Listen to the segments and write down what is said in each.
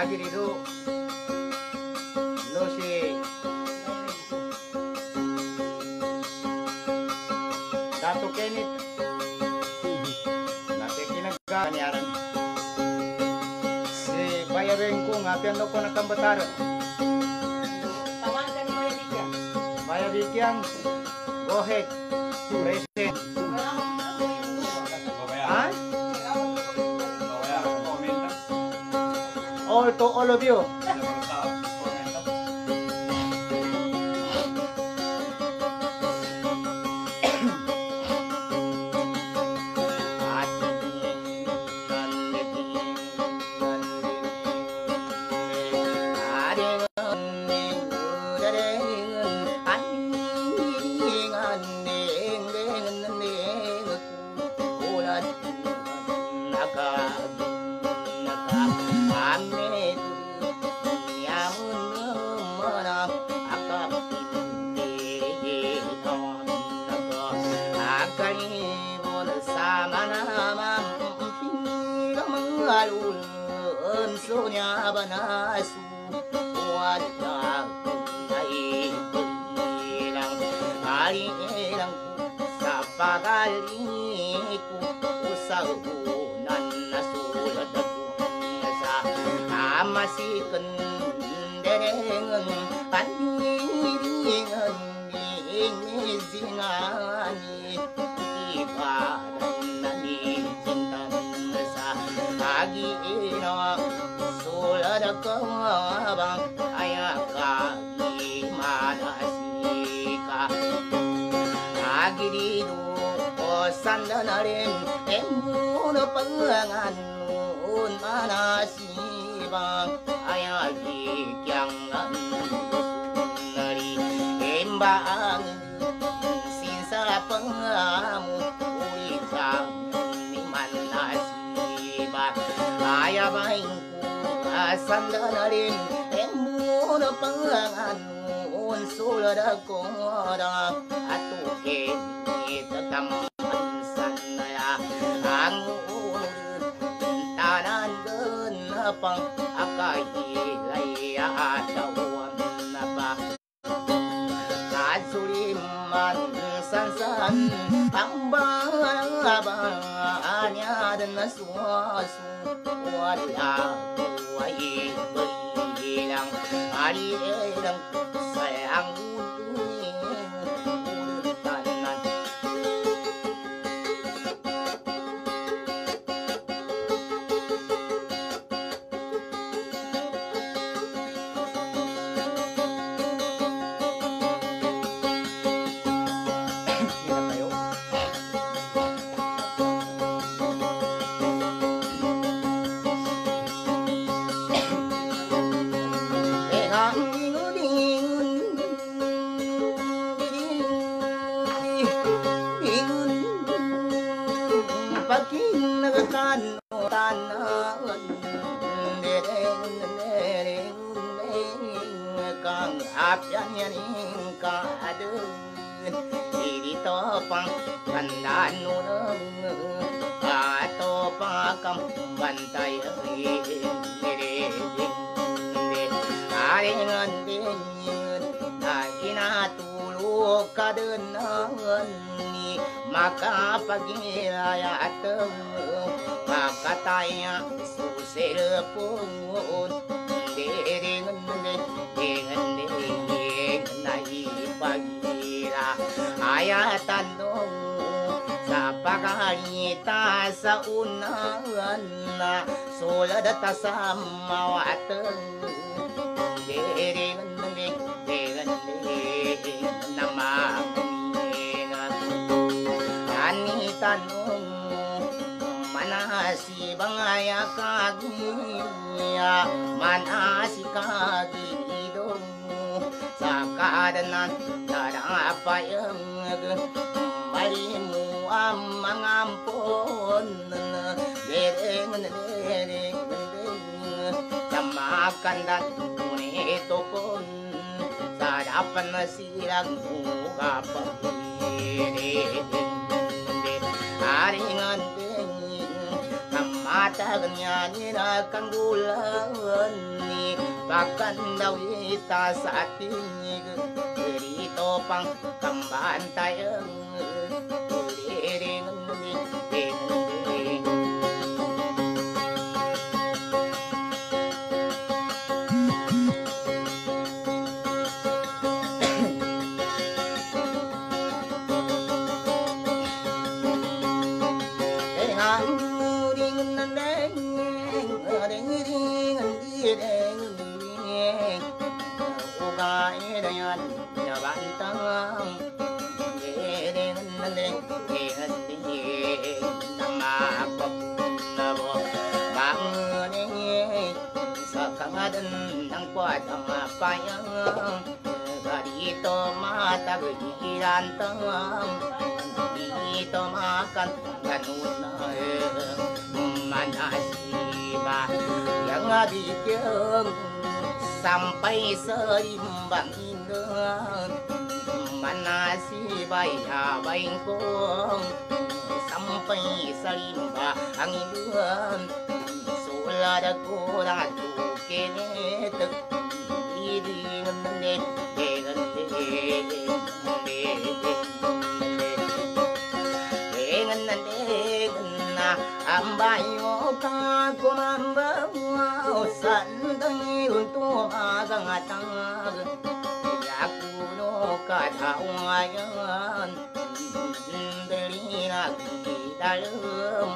lagi Rido lu sih satu kenit nanti kinaga kanyaran. si bayarin ko nga pian ko nakambatar tamakan bayabikyan gohek present lo sông nhà bà na su qua đã ngày bình lang ai lang sa pa ga li ku sa ku nan na su la da ku sa ama si kan de de ngan pan ni ni ngan ni ni zinga ka bang aya ka gi ma da si ka agiri san da em mu no pa ngan un ma na si bang aya gi kyang em bang san đỡ nà lên em mua nó băng ăn ôn số là đã có đó à tu kê nhị ta cầm ăn san ăn ôn ta nan đơn à, băng à cái lại à, à đâu na à, ba à suri man san san băng băng băng anh ya đến na su su wa Hare kadın ni maka pagilaya at makataya susir pungun dering dering dering nai pagila ayatanong sa pagalita sa unan sulad ta sa mawatang dering anu manasi bangaya kagiya manasi kagidom sakadanan darapayang marimu amang ampon dereng dereng samakandan kunitokon sarapan silang buka pagkiri ಮಾತಜ್ಞಾನಿನ ಕಂಗುಲವನ್ನಿ ಪಕ್ಕಂದವೀತ ಸಾತಿನಿಗ ರೀತೋಪಂ ಕಂಬಾಂತಯ पाया गरी तो माता गरी रांतम गरी तो माँ कनुन manasiba yang di jeng sampai seimbang indah manasiba ya baingkong sampai seimbang angin sulah ada kurang tu kenetek ambayo ka kumamba wa sandangi untu aganga tang yakuno ka thawayan dalina kidalum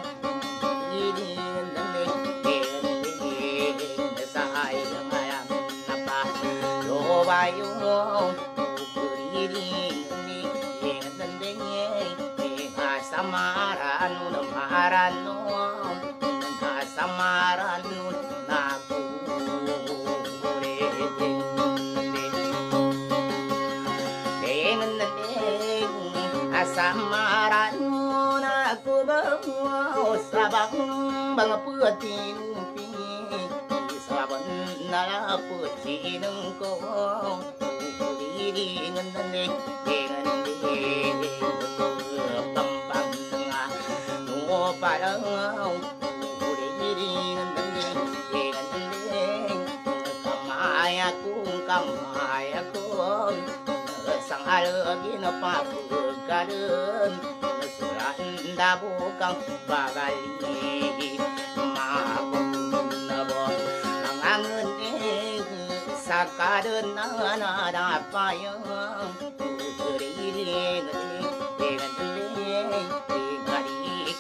samarano na samarano na kure ding ding samarano na kubawo sabang mga putin sabang na putin ko kuri ding ding ding ding பழகும் கம்மாய கோம் சங்காலகின பாப்பு கடன் சுரந்தா பூக்கம் பகலி மாபுன்னவோ அங்கனே சக்காடு நானா பாயம் திரியே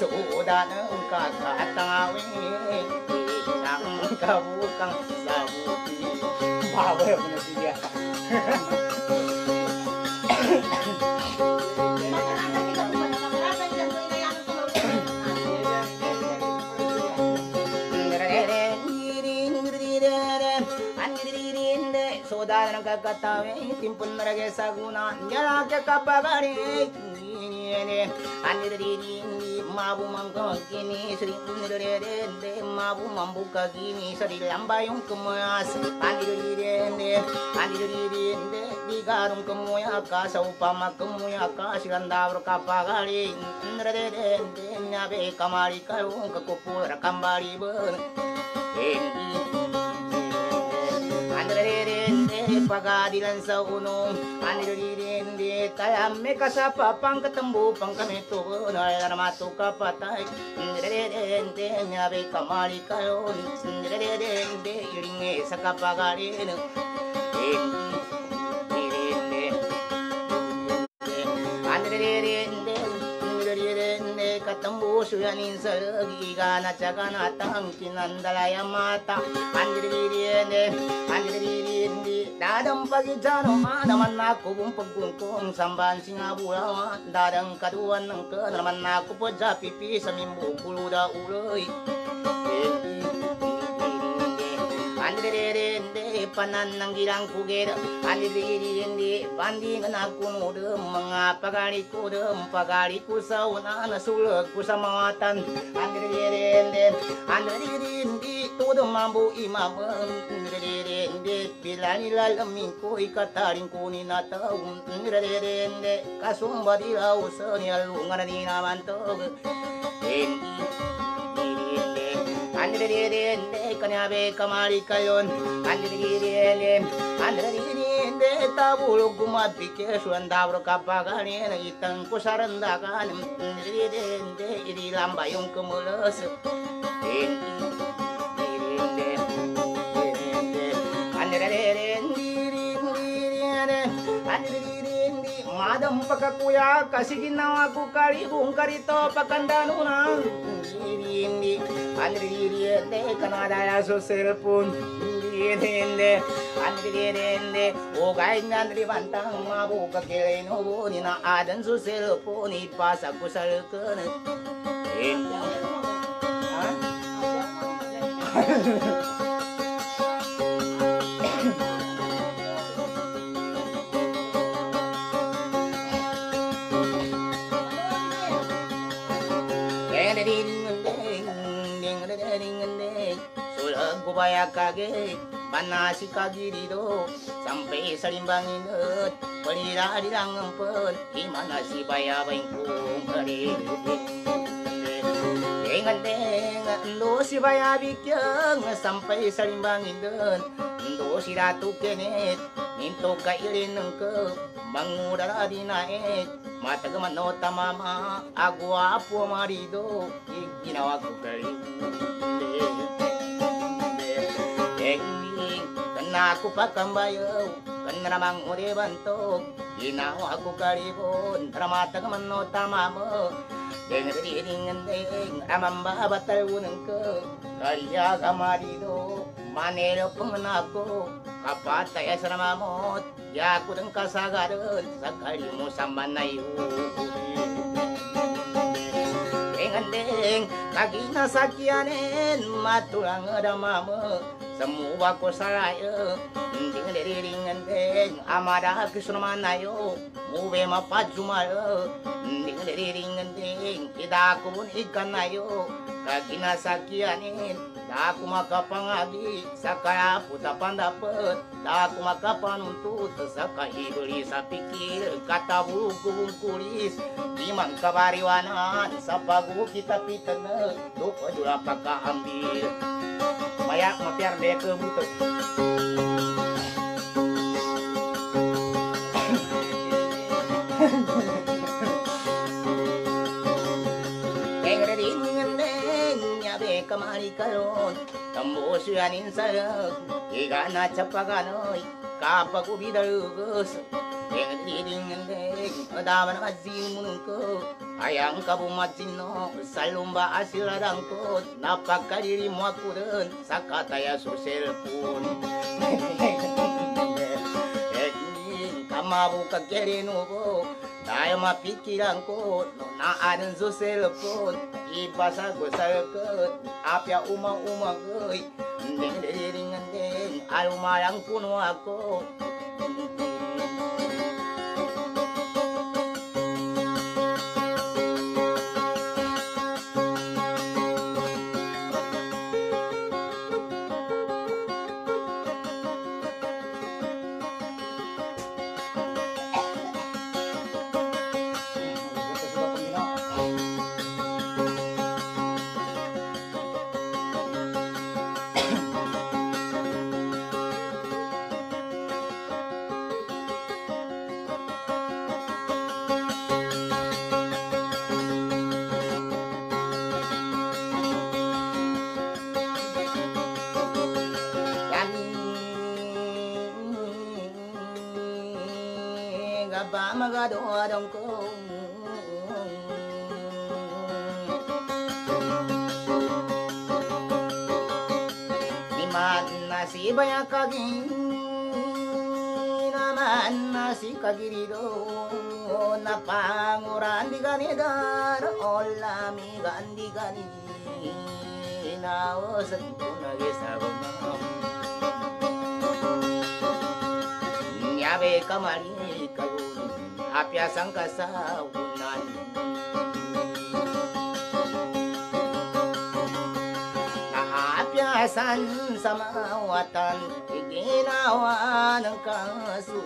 sudan ka katawe ang kabukang sabuti bawa ko na siya ini ತಿಂಪುನ್ನರಗೆ ಸಗುಣ ಜಲಾಕೆ ಕಪ್ಪಗರಿ ಅನ್ನಿರೀ nyabe kamari kayung pagadilan sa uno Anilirindi kaya may kasapa pang katambo pang kami to Naramatu kapatay Ndirerende nyabe kamali kayo Ndirerende ilingi sa kapagalin Ndirerende Andirerende Ndirerende katambo suyanin sa Gigana tsaga natang kinandalaya mata Andirerende Andirerende Dadang pagijano manaman ako bung pagkungkong samban singabula Dadang kaduan ng kanar man ako pa japipi sa mimbo tere panan ng girang kugera alidiri pandi na kunudum mga pagari kudum pagari kusaw na nasulat kusamatan andrerende andrerende todo mambo imam andrerende bilani lalamin ko ikatarin ko ni nataw andrerende kasumbadira usani alungan ni namantog Thank you. andririende kanyabe kamali kayon andririende andririende tabulu kuma pike suandabro kapagani na itang kusaranda kan andririende iri lamba yung kumulos మాదం పకకుయా కసిగిన కళి హుంకరితో పకండను నా andiriende kanadaya so serpun indiende andiriende o gain andri vantang ma bu ka kele no bu ni na adan so serpun ni pasa kusal kan ha kayak panas kagirido sampai salimbangin hut pelira dilang ngempet gimana si baya bengkung dengan dengan lu si baya bikin sampai salimbangin hut lu si ratu kenet ninto kailin nengkep mangudara dinaet mata kemano tamama agua apu marido ginawa kukari Bengi Kena aku pakambayo Kena namang uri bantok Inaw aku kalibon Ramatag mano tamamo Deng ringan deng Amamba batal unang ko Kaliya kamarido Manelo pengenako Kapatay asramamot Yaku ya deng kasagaran Sakali mo samanayo Deng deng Kagina sakyanen Matulang adamamo ಸಮೂವಾಕೋ ಸಳಾಯ ಡಿಂಗಲೆ ರಿಂಗಂದೆ ಅಮರ ಕೃಷ್ಣಮಾನಾಯ ಮೂವೆ ಮಪ್ಪ ಜುಮಾಯ ಡಿಂಗಲೆ ರಿಂಗಂದೆ ಇದಾಕುವು ನೀ ಕನ್ನಾಯೋ hanya kinaasakiin tak aku makapangagi sakaka putuca pan dapet tak aku makapan untuk terakahia pikir kata bulu gubung kulis man kawana sapgu kita pi do apa hampir banyaknge biar be ke butus 있을까요 무엇이 아닌 사람 이가 나 잡아가노 까빠고 비달거서 땡은 이링인데 다만 아직 무는거 아양까보 맞진노 살롬바 아실라랑고 나빠까리리 모아꾸른 사카타야 소셀뿐 까마보까 깨리노고 Daima fikiran kot Na arin zusel kot iba gusar kot Apya uma uma kot Ding ding ding ding Alma yang kuno aku đùa đồng cung nasi baya kagi naman nasi kagirido na panguran di ganidar olami gandi gani na osan ko nagisabang nyabe kamari kago अभ्यासं कसा उन्नाली अभ्यासन समावतन इगिनावान कासु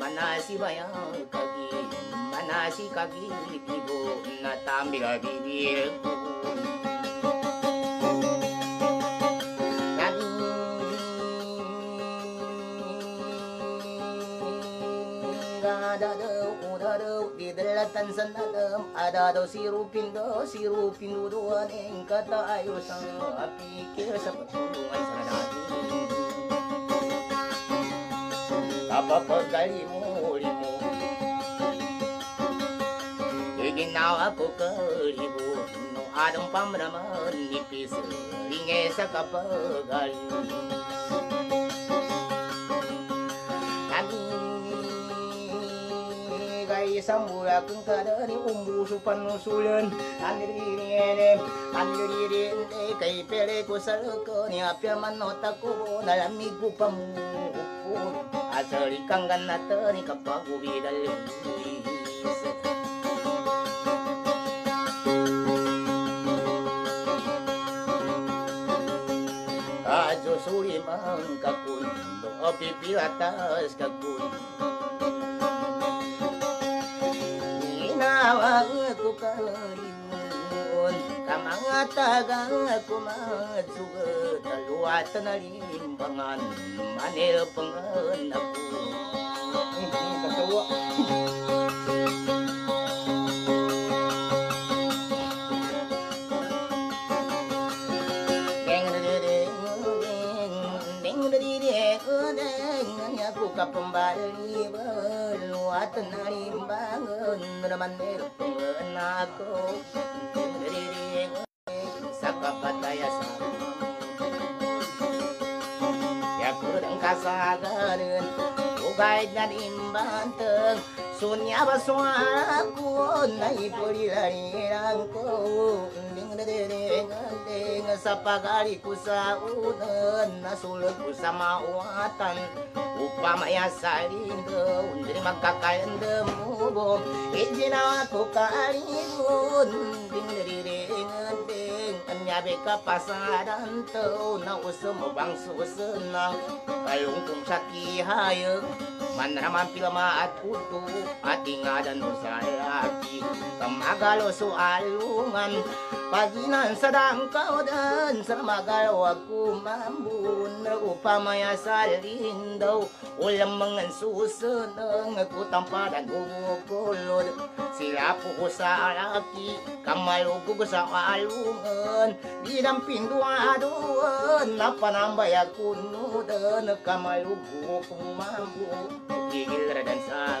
मनासी भया कगी मनासी कगी दिवो न तांबिरा दिवीर katan sanadam adado sirupindo sirupindo doan kata ayo sang api kira sepetulung sa sanadati apa pagkali muli mo iginaw ako kalibo no adong pamraman nipis Ringe sa sambulakeun ka deuri umbu supan supanusuleun andiri andiri kai pele ku salukeun ya manota ku dalami ku pamuput asal ikang ganna teuning kapagubi dalem Kajo suri mang kakun, doa pipi atas kakun, aku kalimun kamangatagang aku deng deng deng deng deng deng deng deng deng kapembali kasaganun Ugay na limbantang Sunya ba suara ko Naipulilarilang ko Ding-ding-ding-ding sa pagarari ku saun nas sulkuama watatan upamaya sa kau dirimakka themubong naawatuk kaun bin dirinyabe ka pasaran tau na us mobangso seang kalungtung sakit hayayo mana ra pilamaat hutupati nga dan usahalaki pamaga so aungan. sedang kau dan dan sarmagalaw ako mambun upamaya ya salindo ulam mga susunang kutang parang gumukulod sila po sa alaki kamalugog sa alungan bidang ya napanambay ako nudan kamalugog mambun gigil dan sa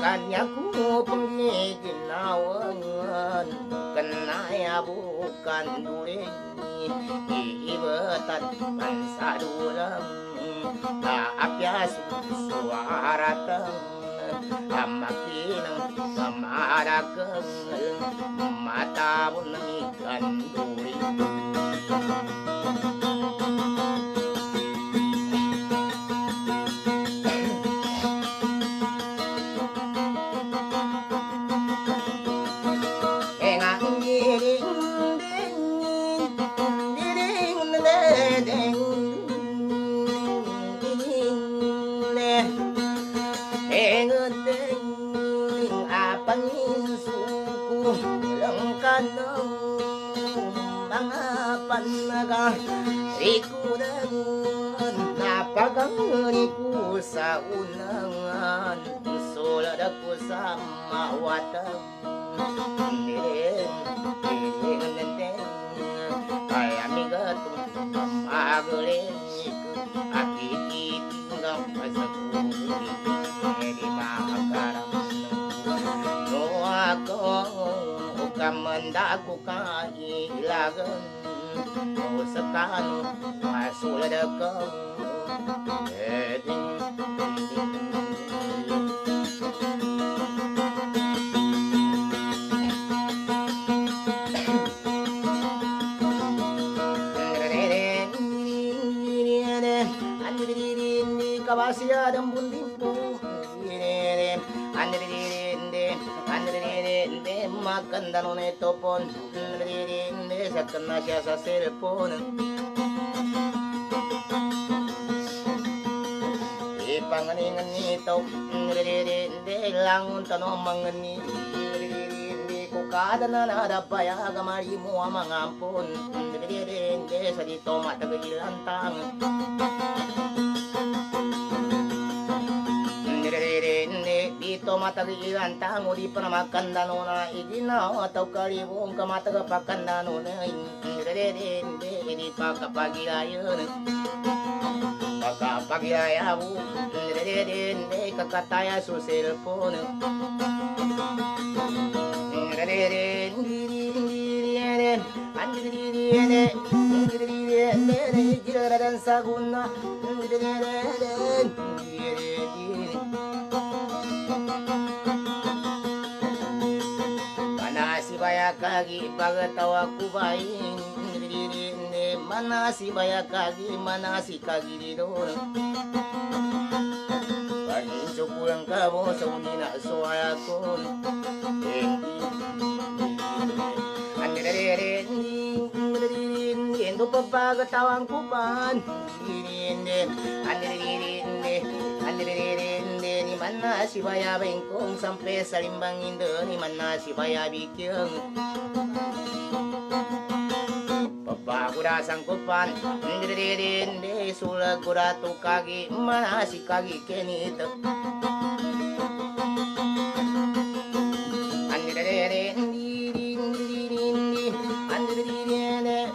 cần à, cần đi kanyakku punye jinawan kanaya bukan duri iba tat pansadulam apya suaratam amakinang samarakam mata bunamikan duri Thank you. が陸でもなぱがにくさうながそらだくさまわたねえねえねえあやみがとまぐれにくあききがぱさくにりまから no ako kamanda ko ka ilagan Mausakan Masuladakan Edin Kabasiya dan bundim pun, ande ande ande ande makanda no ne to pon re re ne sakana sha sa ser pon e pangani ngani to re re re de langun to no mangani kada na na da mo amangampon de de de sa di to mata gilan atau mata giliran tahan mudi pernah makan danona idina atau kali bung ke mata ke pakan danona ini ini pakai pagi layun pakai pagi layabu ini rededin deh kata ya susil pun anjir saguna Mana si bayak lagi bagetaw aku baying diri-diri Mana si bayak lagi mana si kagi didor Paling sepulang kamu sauni nak suara aku Papa ketawa kuban, ini ini, ini ini, ini mana si Sibaya bengkong sampai salimbang indah ni mana Sibaya bikin Papa kuda sangkupan de sula kuda tukagi Mana si kagi keni tep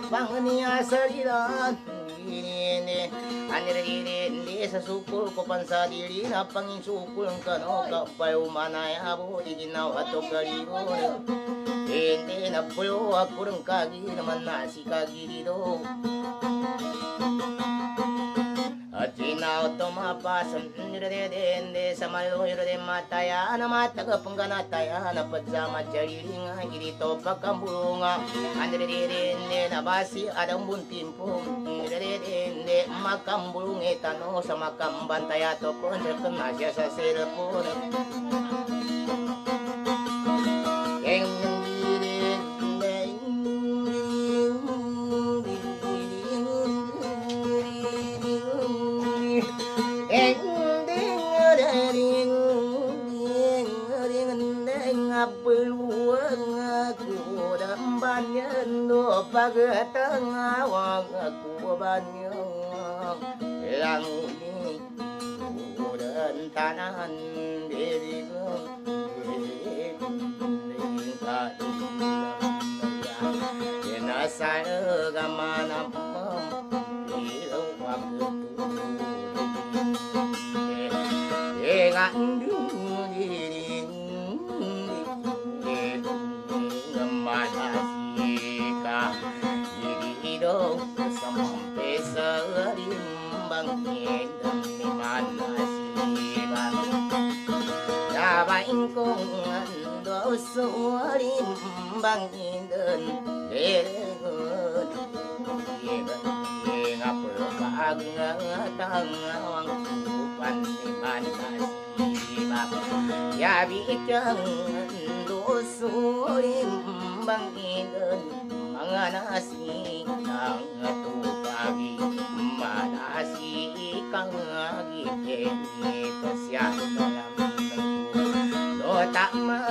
Bangun ya sa sukol ko pansa diri na pangisukol ang kano kapay umanay ya, habo di ginaw ato kaligo eh. Ente na puyo ako ng kagi naman na si kagi dito tom hapa sam nirde den de samal hoyrde mata ya na mata ga pungga na ta ya na padza ma jari ringa giri to pakambunga andre de den de na basi adam bun timpu nirde den de makambunge tano samakam bantaya to kon jek bánh cung đổ số lim bằng đơn để ngân ye ngập bạc tăng hoàng pan pan bạc ya bị chăng đổ số lim bằng đơn mga nasi ang tupagi madasi kang gitid ito siya